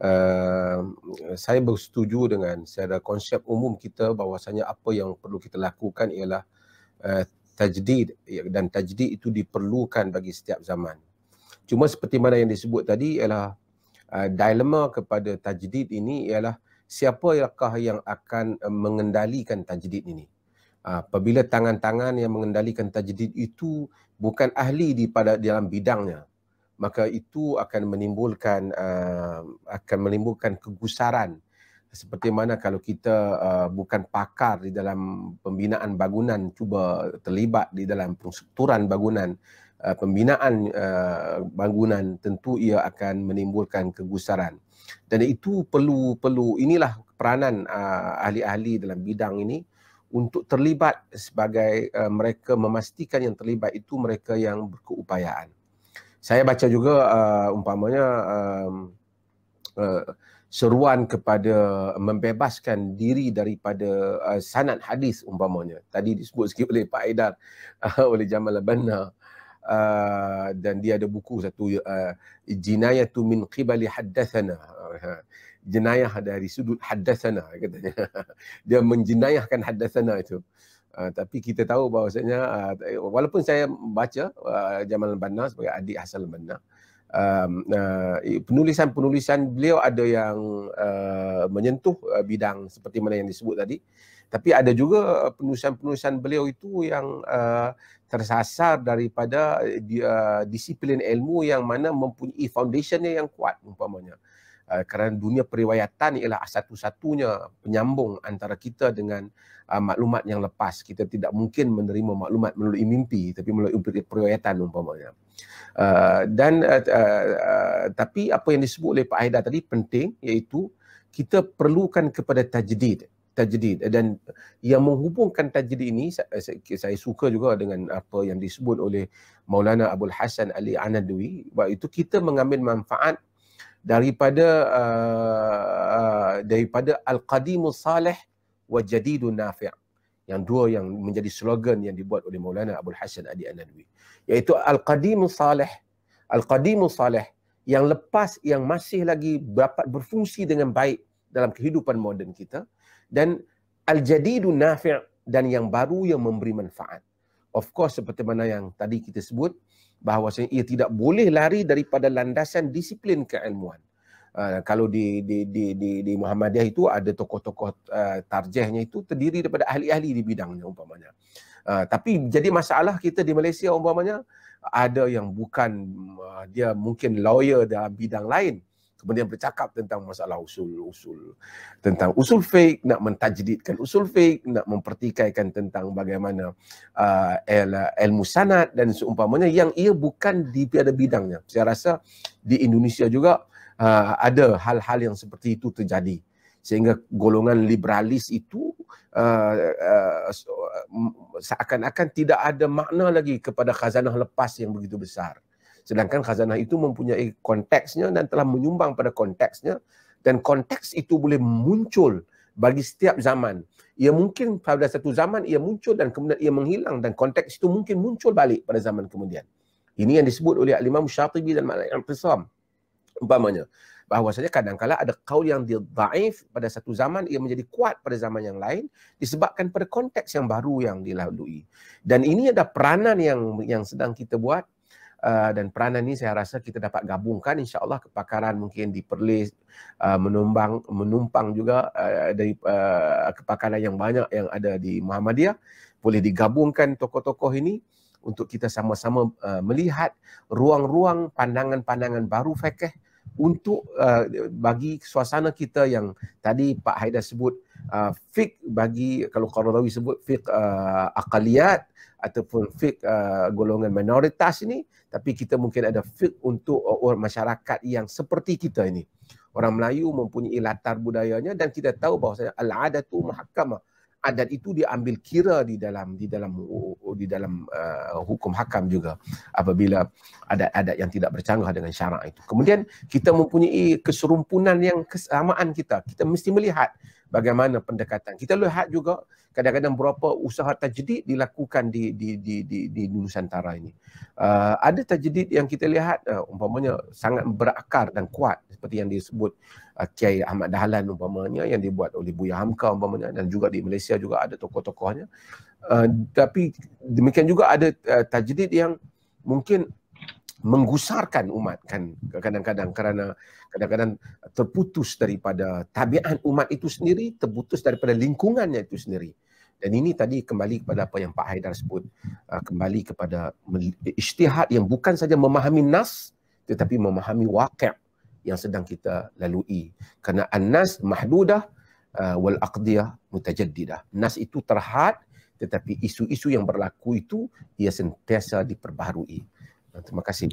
uh, saya bersetuju dengan secara konsep umum kita bahawasanya apa yang perlu kita lakukan ialah uh, tajdid dan tajdid itu diperlukan bagi setiap zaman. Cuma seperti mana yang disebut tadi ialah uh, dilema kepada tajdid ini ialah siapakah yang akan uh, mengendalikan tajdid ini. Uh, apabila tangan-tangan yang mengendalikan tajdid itu bukan ahli di pada dalam bidangnya, maka itu akan menimbulkan uh, akan menimbulkan kegusaran. Seperti mana kalau kita uh, bukan pakar di dalam pembinaan bangunan cuba terlibat di dalam penstrukturan bangunan uh, pembinaan uh, bangunan tentu ia akan menimbulkan kegusaran. Dan itu perlu perlu inilah peranan uh, ahli-ahli dalam bidang ini untuk terlibat sebagai uh, mereka memastikan yang terlibat itu mereka yang berkeupayaan saya baca juga uh, umpamanya um, uh, seruan kepada membebaskan diri daripada uh, sanad hadis umpamanya. Tadi disebut sikit oleh Pak Aidar uh, oleh Jamal Banna uh, dan dia ada buku satu uh, jinayatu min qibali haddathana. Uh, jenayah dari sudut haddathana katanya. Dia menjenayahkan haddathana itu Uh, tapi kita tahu bahawasanya uh, walaupun saya baca uh, Jamal Banna sebagai adik Hasan Banna um, uh, penulisan-penulisan beliau ada yang uh, menyentuh uh, bidang seperti mana yang disebut tadi. Tapi ada juga penulisan-penulisan beliau itu yang uh, tersasar daripada uh, disiplin ilmu yang mana mempunyai foundationnya yang kuat umpamanya uh, kerana dunia periwayatan ialah satu-satunya penyambung antara kita dengan uh, maklumat yang lepas. Kita tidak mungkin menerima maklumat melalui mimpi tapi melalui periwayatan umpamanya. Uh, dan uh, uh, tapi apa yang disebut oleh Pak Haidar tadi penting iaitu kita perlukan kepada tajdid tajdid dan yang menghubungkan tajdid ini saya, saya suka juga dengan apa yang disebut oleh Maulana Abdul Hasan Ali Anadwi bahawa itu kita mengambil manfaat daripada uh, daripada al-qadimus salih wa jadidun nafi' yang dua yang menjadi slogan yang dibuat oleh Maulana Abdul Hasan Adi An-Nadwi. Iaitu al-qadimus salih al-qadimus salih yang lepas yang masih lagi dapat berfungsi dengan baik dalam kehidupan moden kita dan al-jadidun nafi' dan yang baru yang memberi manfaat. Of course seperti mana yang tadi kita sebut bahawa ia tidak boleh lari daripada landasan disiplin keilmuan Uh, kalau di di di di di Muhammadiyah itu ada tokoh-tokoh uh, tarjihnya itu terdiri daripada ahli-ahli di bidangnya umpamanya. Uh, tapi jadi masalah kita di Malaysia umpamanya ada yang bukan uh, dia mungkin lawyer dalam bidang lain kemudian bercakap tentang masalah usul-usul tentang usul fake nak mentajdidkan usul fake nak mempertikaikan tentang bagaimana uh, ilmu sanad dan seumpamanya yang ia bukan di pada bidangnya. Saya rasa di Indonesia juga uh, ada hal-hal yang seperti itu terjadi. Sehingga golongan liberalis itu uh, uh, seakan-akan tidak ada makna lagi kepada khazanah lepas yang begitu besar sedangkan khazanah itu mempunyai konteksnya dan telah menyumbang pada konteksnya. Dan konteks itu boleh muncul bagi setiap zaman. Ia mungkin pada satu zaman ia muncul dan kemudian ia menghilang dan konteks itu mungkin muncul balik pada zaman kemudian. Ini yang disebut oleh Imam Syatibi dan Ma'al Al-Qisam umpamanya. Bahawasanya kadang-kala ada kaul yang dia daif pada satu zaman ia menjadi kuat pada zaman yang lain disebabkan pada konteks yang baru yang dilalui. Dan ini ada peranan yang yang sedang kita buat uh, dan peranan ini saya rasa kita dapat gabungkan insyaallah kepakaran mungkin di Perlis uh, menumpang menumpang juga uh, dari uh, kepakaran yang banyak yang ada di Muhammadiyah. Boleh digabungkan tokoh-tokoh ini untuk kita sama-sama uh, melihat ruang-ruang pandangan-pandangan baru fikih untuk uh, bagi suasana kita yang tadi Pak Haidar sebut uh, fik bagi kalau Qaradawi sebut fik uh, akaliyat ataupun fik uh, golongan minoritas ini tapi kita mungkin ada fik untuk orang masyarakat yang seperti kita ini. Orang Melayu mempunyai latar budayanya dan kita tahu bahawa al-adatu muhakkamah adat itu diambil kira di dalam di dalam di dalam uh, hukum hakam juga apabila adat-adat yang tidak bercanggah dengan syarak itu. Kemudian kita mempunyai keserumpunan yang kesamaan kita. Kita mesti melihat bagaimana pendekatan. Kita lihat juga kadang-kadang berapa usaha tajdid dilakukan di di di di, di Nusantara ini. Uh, ada tajdid yang kita lihat uh, umpamanya sangat berakar dan kuat seperti yang disebut uh, Kiai Ahmad Dahlan umpamanya yang dibuat oleh Buya Hamka umpamanya dan juga di Malaysia juga ada tokoh-tokohnya. Uh, tapi demikian juga ada uh, tajdid yang mungkin menggusarkan umat kan kadang-kadang kerana kadang-kadang terputus daripada tabiat umat itu sendiri terputus daripada lingkungannya itu sendiri. Dan ini tadi kembali kepada apa yang Pak Haidar sebut uh, kembali kepada ijtihad yang bukan saja memahami nas tetapi memahami waqi' yang sedang kita lalui. Kerana an-nas mahdudah uh, wal aqdiyah mutajaddidah. Nas itu terhad tetapi isu-isu yang berlaku itu ia sentiasa diperbaharui Terima kasih.